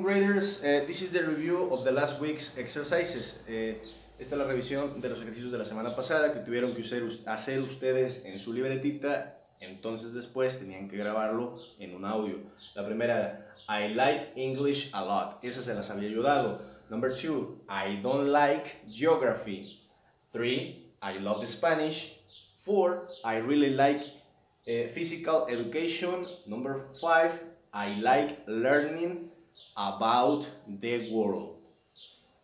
Graders, uh, this is the review of the last week's exercises. Uh, esta es la revisión de los ejercicios de la semana pasada que tuvieron que hacer ustedes en su libretita, entonces después tenían que grabarlo en un audio. La primera I like English a lot, esa se las había ayudado. Number two, I don't like geography. Three, I love Spanish. Four, I really like uh, physical education. Number five, I like learning about the world.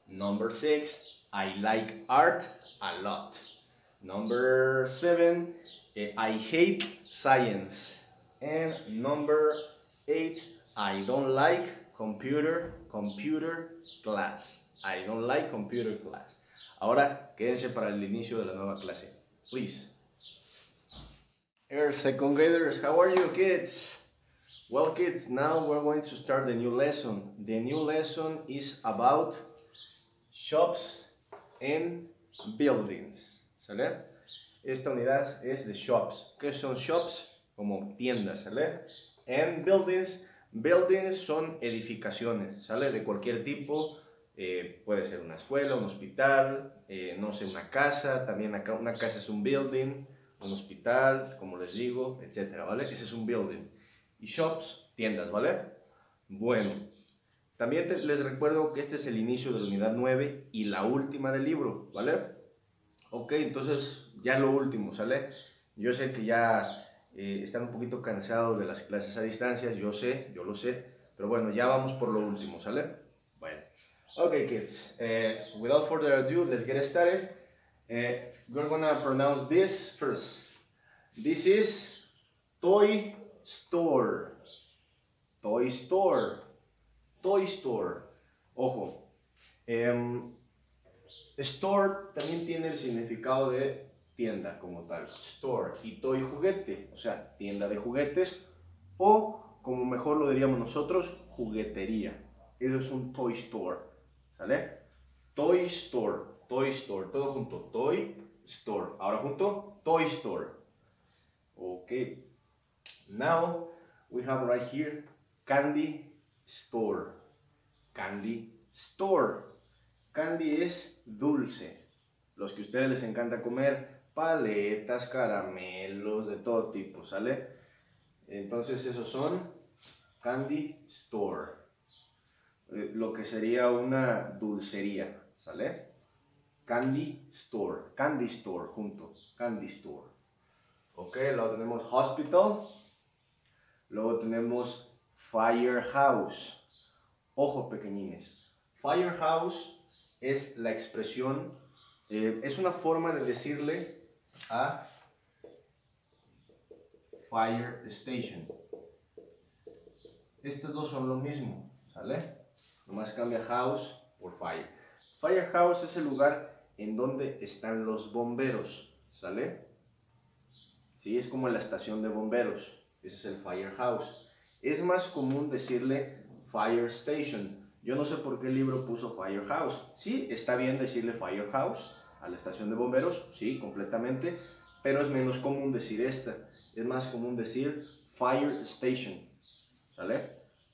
Number six, I like art a lot. Number seven, eh, I hate science. And number eight, I don't like computer, computer class. I don't like computer class. Ahora, quédense para el inicio de la nueva clase. Please. Here, second graders, how are you kids? Well kids, now we're going to start the new lesson. The new lesson is about shops and buildings. ¿Sale? Esta unidad es de shops. ¿Qué son shops? Como tiendas, ¿sale? And buildings, buildings son edificaciones, ¿sale? De cualquier tipo. Eh, puede ser una escuela, un hospital, eh, no sé, una casa. También acá una casa es un building, un hospital, como les digo, etcétera, ¿vale? Ese es un building y shops, tiendas, ¿vale? Bueno, también les recuerdo que este es el inicio de la unidad 9 y la última del libro, ¿vale? Ok, entonces ya lo último, ¿sale? Yo sé que ya eh, están un poquito cansados de las clases a distancia, yo sé, yo lo sé, pero bueno, ya vamos por lo último, ¿sale? Bueno, ok kids, uh, without further ado, let's get started. Uh, we're gonna pronounce this first. This is toy store, toy store, toy store. Ojo, em, store también tiene el significado de tienda como tal, store, y toy juguete, o sea, tienda de juguetes, o como mejor lo diríamos nosotros, juguetería. Eso es un toy store, ¿sale? Toy store, toy store, todo junto, toy store. Ahora junto, toy store. Now we have right here candy store. Candy store. Candy es dulce. Los que a ustedes les encanta comer, paletas, caramelos, de todo tipo, ¿sale? Entonces esos son candy store. Eh, lo que sería una dulcería, ¿sale? Candy store, candy store juntos, candy store. Ok, luego tenemos hospital, Luego tenemos firehouse. Ojo pequeñines. Firehouse es la expresión, eh, es una forma de decirle a fire station. Estos dos son lo mismo, ¿sale? Nomás cambia house por fire. Firehouse es el lugar en donde están los bomberos, ¿sale? Sí, es como la estación de bomberos. Ese es el firehouse. Es más común decirle fire station. Yo no sé por qué el libro puso firehouse. Sí, está bien decirle firehouse a la estación de bomberos, sí, completamente, pero es menos común decir esta. Es más común decir fire station. ¿Sale?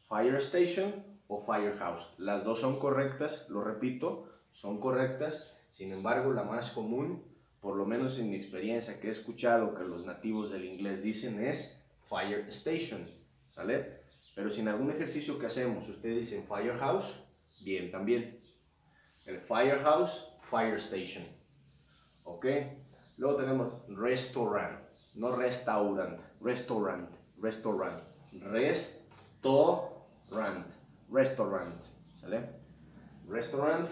Fire station o firehouse. Las dos son correctas, lo repito, son correctas. Sin embargo, la más común, por lo menos en mi experiencia que he escuchado que los nativos del inglés dicen es fire station, ¿sale? Pero si en algún ejercicio que hacemos ustedes dicen firehouse, bien también. El firehouse, fire station, ¿ok? Luego tenemos restaurant, no restaurant, restaurant, restaurant, restaurant, restaurant, ¿sale? Restaurant.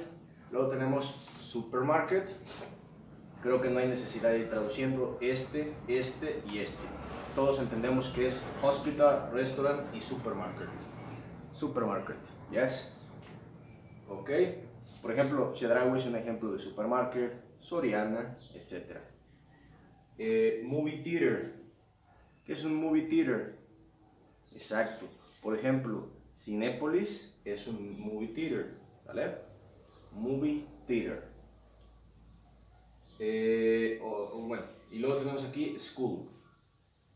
Luego tenemos supermarket. Creo que no hay necesidad de ir traduciendo este, este y este todos entendemos que es hospital, restaurant y supermarket. Supermarket, yes? Ok. Por ejemplo, Chedraui es un ejemplo de supermarket, Soriana, etc. Eh, movie theater. ¿Qué es un movie theater? Exacto. Por ejemplo, Cinépolis es un movie theater. ¿Vale? Movie theater. Eh, bueno, y luego tenemos aquí school.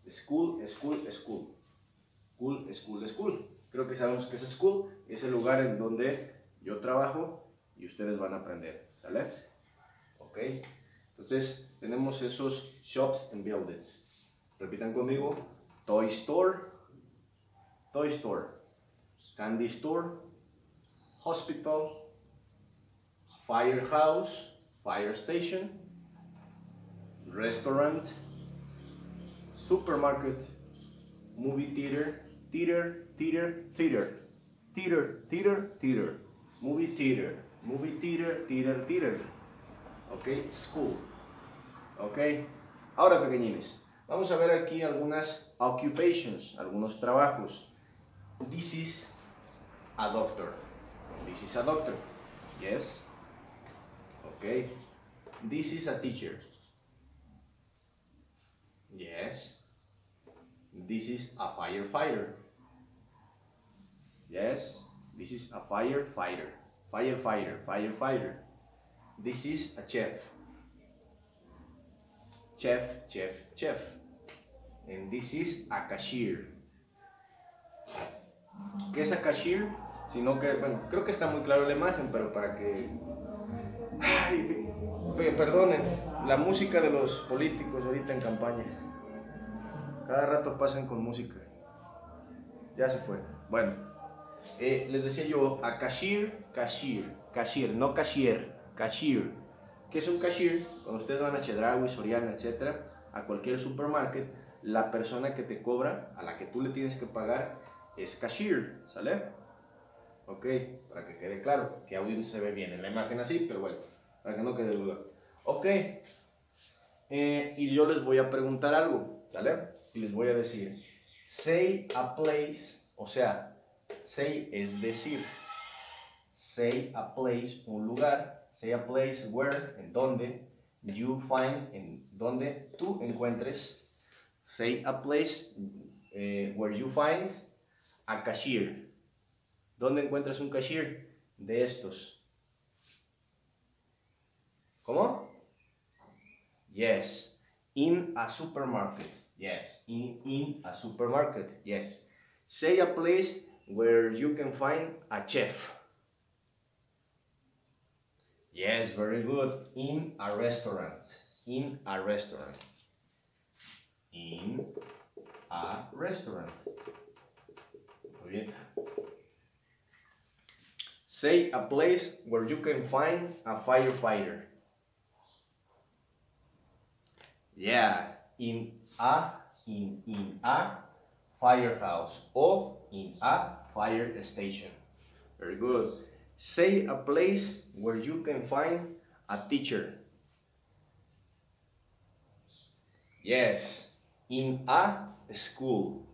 School, school, school. School, school, school. Creo que sabemos que es school, es el lugar en donde yo trabajo y ustedes van a aprender, ¿sale? Ok, entonces tenemos esos shops and buildings. Repitan conmigo, toy store, toy store, candy store, hospital, firehouse, fire station, restaurant, supermarket, movie theater, theater, theater, theater, theater, theater, theater, movie theater, movie theater, theater, theater. Ok, school. Ok, ahora pequeñines, vamos a ver aquí algunas occupations, algunos trabajos. This is a doctor. This is a doctor. Yes. Okay. This is a teacher. Yes. This is a firefighter. Yes. This is a firefighter. Firefighter. Firefighter. This is a chef. Chef, chef, chef. And this is a cashier. ¿Qué es a cashier? Sino que, bueno, creo que está muy claro la imagen, pero para que... Ay, perdonen, la música de los políticos ahorita en campaña. Cada rato pasan con música. Ya se fue. Bueno, eh, les decía yo, a cashier, cashier, cashier, no cashier, cashier. ¿Qué es un cashier? Cuando ustedes van a Chedraui, Soriana, etcétera, a cualquier supermarket, la persona que te cobra, a la que tú le tienes que pagar, es cashier, ¿sale? Ok, para que quede claro, que aún se ve bien en la imagen así, pero bueno, para que no quede duda. Ok, eh, y yo les voy a preguntar algo, ¿sale? Y les voy a decir, say a place, o sea, say es decir, say a place, un lugar, say a place where, en donde, you find, en donde tú encuentres, say a place eh, where you find a cashier, ¿Dónde encuentras un cashier? De estos. ¿Cómo? Yes. In a supermarket. Yes. In, in a supermarket. Yes. Say a place where you can find a chef. Yes, very good. In a restaurant. In a restaurant. In a restaurant. Muy bien. Say a place where you can find a firefighter. Yeah, in a in in a firehouse or in a fire station. Very good. Say a place where you can find a teacher. Yes, in a school.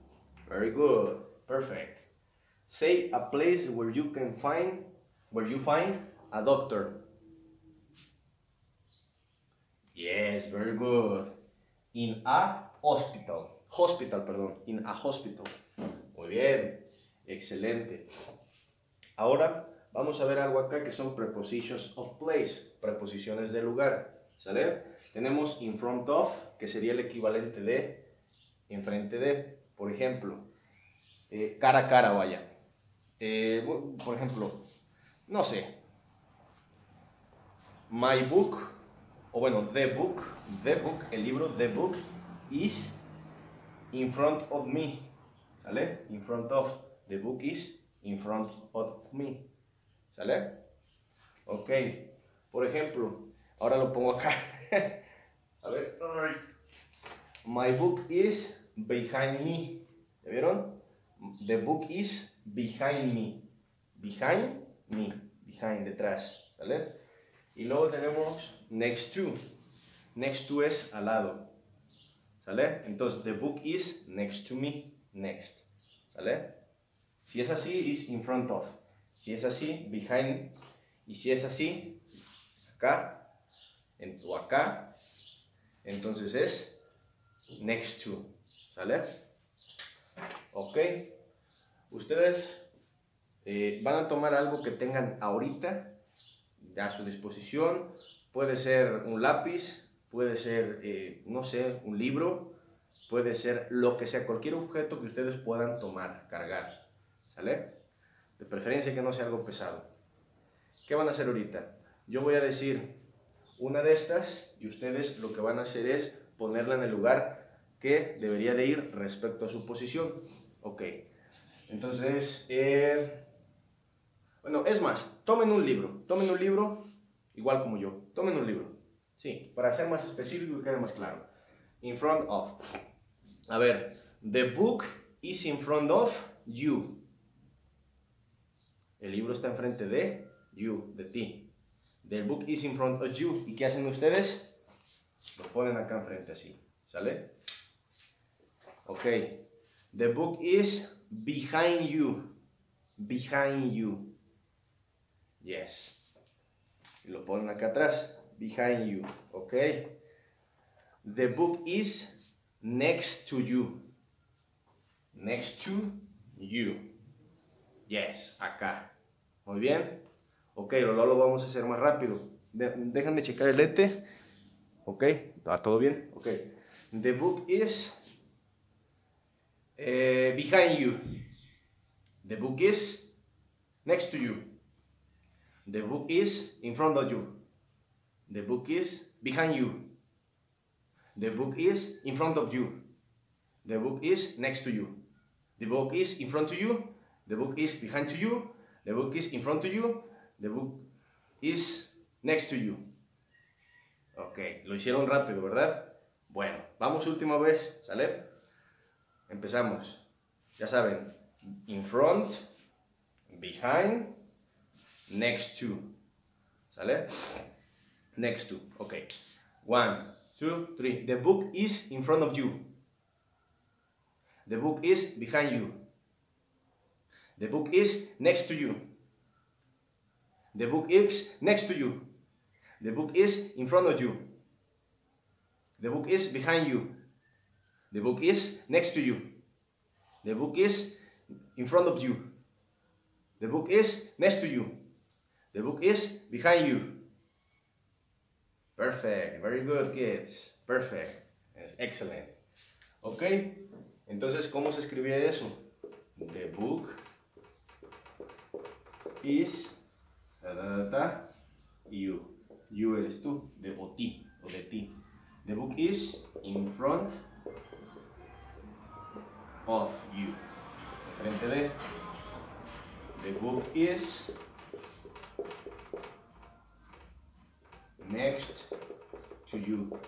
Very good. Perfect. Say a place where you can find where you find a doctor. Yes, very good. In a hospital. Hospital, perdón. In a hospital. Muy bien. Excelente. Ahora vamos a ver algo acá que son prepositions of place. Preposiciones de lugar. ¿Sale? Tenemos in front of, que sería el equivalente de enfrente de. Por ejemplo, eh, cara a cara, vaya. Eh, por ejemplo, no sé, my book, o bueno, the book, the book, el libro, the book, is in front of me, ¿sale? In front of, the book is in front of me, ¿sale? Ok, por ejemplo, ahora lo pongo acá, a ver, my book is behind me, ¿ya vieron? The book is behind me, behind me, behind, detrás, ¿vale? Y luego tenemos next to. Next to es al lado, ¿sale? Entonces, the book is next to me, next, ¿sale? Si es así, is in front of. Si es así, behind. Y si es así, acá, o acá, entonces es next to, ¿sale? Ok. Ustedes eh, van a tomar algo que tengan ahorita a su disposición. Puede ser un lápiz, puede ser, eh, no sé, un libro, puede ser lo que sea, cualquier objeto que ustedes puedan tomar, cargar. ¿Sale? De preferencia que no sea algo pesado. ¿Qué van a hacer ahorita? Yo voy a decir una de estas y ustedes lo que van a hacer es ponerla en el lugar que debería de ir respecto a su posición. Ok. Entonces, eh, bueno, es más, tomen un libro. Tomen un libro, igual como yo. Tomen un libro. Sí, para ser más específico y quede más claro. In front of. A ver, the book is in front of you. El libro está enfrente de you, de ti. The book is in front of you. ¿Y qué hacen ustedes? Lo ponen acá enfrente así. ¿Sale? Ok. The book is behind you. Behind you. Yes. Y lo ponen acá atrás. Behind you. Ok. The book is next to you. Next to you. Yes, acá. Muy bien. Ok, lo, lo vamos a hacer más rápido. déjenme checar el lente. Ok, ¿está todo bien? Ok. The book is uh, behind you. The book is next to you. The book is in front of you. The book is behind you. The book is in front of you. The book is next to you. The book is in front of you. The book is behind to you. The book is in front of you. The book is next to you. Ok, lo hicieron rápido, ¿verdad? Bueno, vamos última vez, ¿sale? Empezamos. Ya saben, in front, behind, next to. ¿Sale? Next to. Ok. One, two, three. The book is in front of you. The book is behind you. The book is next to you. The book is next to you. The book is in front of you. The book is behind you. The book is next to you. The book is in front of you. The book is next to you. The book is behind you. Perfect. Very good, kids. Perfect. Excellent. Ok. Entonces, ¿cómo se escribía eso? The book is da, you. You eres tú, de ti, o de ti. The book is in front of you. Frente de. The book is next to you.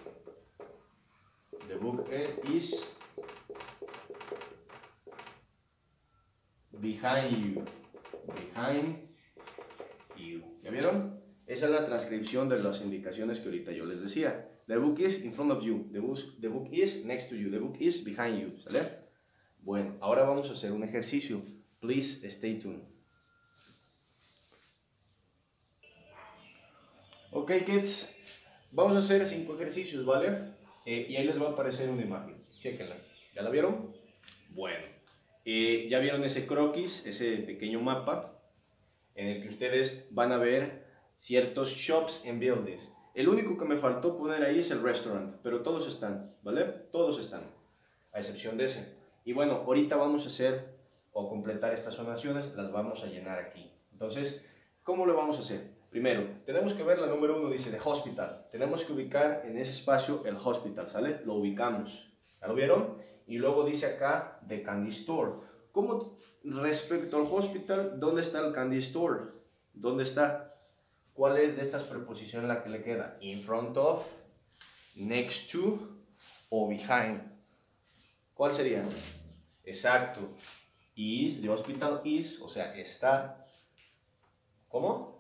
The book is behind you. Behind you. ¿Ya vieron? Esa es la transcripción de las indicaciones que ahorita yo les decía. The book is in front of you. The book, the book is next to you. The book is behind you. ¿Sale? Bueno, ahora vamos a hacer un ejercicio. Please stay tuned. Ok, kids. Vamos a hacer cinco ejercicios, ¿vale? Eh, y ahí les va a aparecer una imagen. Chequenla. ¿Ya la vieron? Bueno. Eh, ya vieron ese croquis, ese pequeño mapa en el que ustedes van a ver ciertos shops and buildings. El único que me faltó poner ahí es el restaurant, pero todos están, ¿vale? Todos están, a excepción de ese. Y bueno, ahorita vamos a hacer o completar estas donaciones, las vamos a llenar aquí. Entonces, ¿cómo lo vamos a hacer? Primero, tenemos que ver la número uno, dice de hospital. Tenemos que ubicar en ese espacio el hospital, ¿sale? Lo ubicamos. ¿Ya lo vieron? Y luego dice acá de candy store. ¿Cómo respecto al hospital, dónde está el candy store? ¿Dónde está? ¿Cuál es de estas preposiciones la que le queda? In front of, next to o behind. ¿Cuál sería? Exacto. Is, the hospital is, o sea, está. ¿Cómo?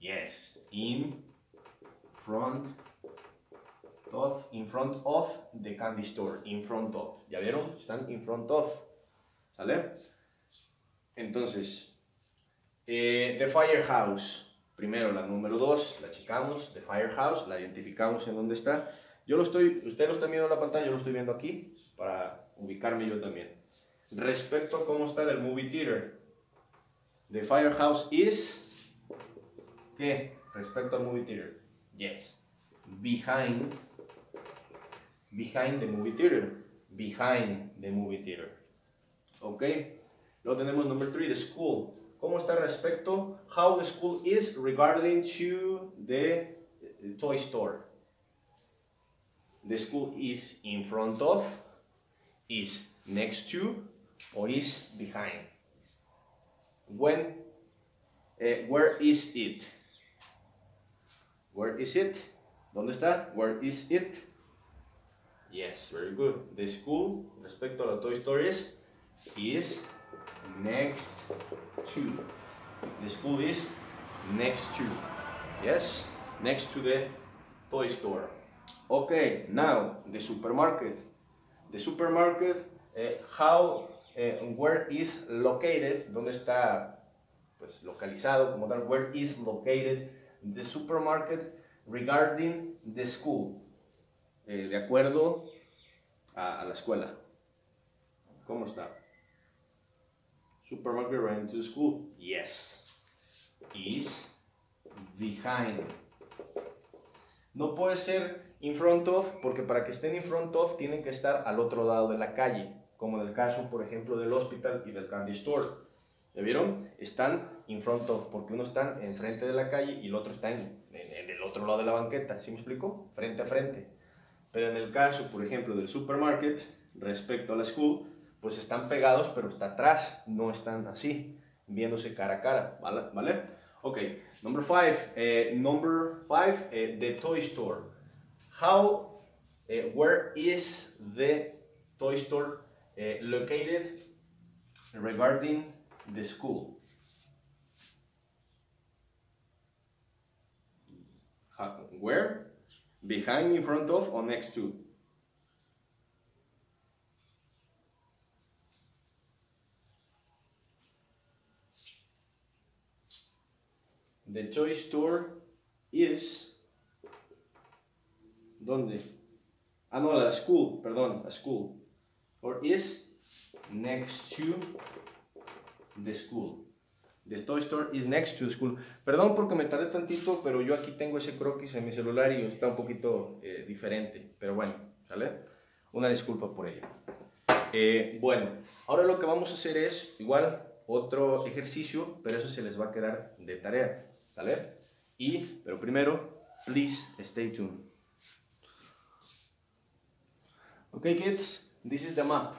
Yes. In front of, in front of the candy store. In front of. ¿Ya vieron? Están in front of. ¿Sale? Entonces, eh, the firehouse. Primero la número 2, la checamos, the firehouse, la identificamos en dónde está. Yo lo estoy, usted lo está viendo en la pantalla, yo lo estoy viendo aquí para ubicarme yo también. Respecto a cómo está del movie theater, the firehouse is, ¿qué? Respecto al movie theater, yes, behind, behind the movie theater, behind the movie theater. ¿Ok? Luego tenemos number 3, the school. ¿cómo está respecto? How the school is regarding to the toy store. The school is in front of, is next to, or is behind. When, uh, where is it? Where is it? ¿Dónde está? Where is it? Yes, very good. The school, respecto a la Toy Stories, is next to. The school is next to. Yes, next to the toy store. Okay, now the supermarket. The supermarket, uh, how, uh, where is located, ¿dónde está pues, localizado como tal? Where is located the supermarket regarding the school? Eh, de acuerdo a, a, la escuela. ¿Cómo está? Supermarket right to the school. Yes. Is behind. No puede ser in front of, porque para que estén in front of tienen que estar al otro lado de la calle, como en el caso, por ejemplo, del hospital y del candy store. ¿Ya vieron? Están in front of, porque uno está enfrente de la calle y el otro está en, en, en el otro lado de la banqueta. ¿Sí me explico? Frente a frente. Pero en el caso, por ejemplo, del supermarket, respecto a la school, pues están pegados, pero está atrás, no están así, viéndose cara a cara, ¿vale? ¿Vale? Ok, number five, uh, number five, uh, the toy store. How, uh, where is the toy store located regarding the school? Where? Behind, in front of, or next to? The toy store is. ¿Dónde? Ah, no, la school, perdón, la school. Or is next to the school. The toy store is next to the school. Perdón porque me tardé tantito, pero yo aquí tengo ese croquis en mi celular y está un poquito eh, diferente. Pero bueno, ¿sale? Una disculpa por ello. Eh, bueno, ahora lo que vamos a hacer es igual otro ejercicio, pero eso se les va a quedar de tarea. ¿Sale? Y, pero primero, please stay tuned. Okay, kids, this is the map.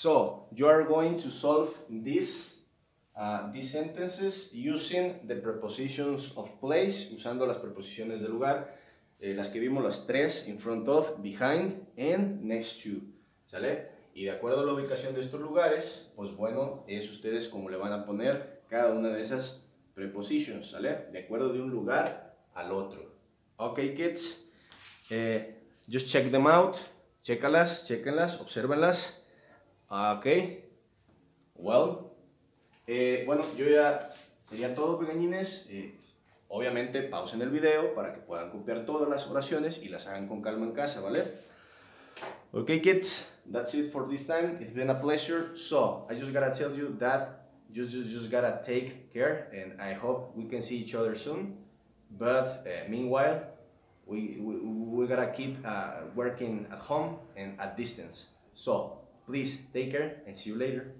So, you are going to solve this, uh, these sentences using the prepositions of place, usando las preposiciones de lugar, eh, las que vimos las tres, in front of, behind, and next to. ¿Sale? Y de acuerdo a la ubicación de estos lugares, pues bueno, es ustedes como le van a poner cada una de esas prepositions, ¿sale? De acuerdo de un lugar al otro. Ok, kids. Eh, just check them out. Chécalas, chéquenlas, obsérvenlas. Ok. Well. Eh, bueno, yo ya sería todo, pequeñines. Eh, obviamente, pausen el video para que puedan copiar todas las oraciones y las hagan con calma en casa, ¿vale? Okay, kids, that's it for this time. It's been a pleasure. So, I just gotta tell you that you just, just gotta take care, and I hope we can see each other soon. But uh, meanwhile, we, we, we gotta keep uh, working at home and at distance. So, please take care and see you later.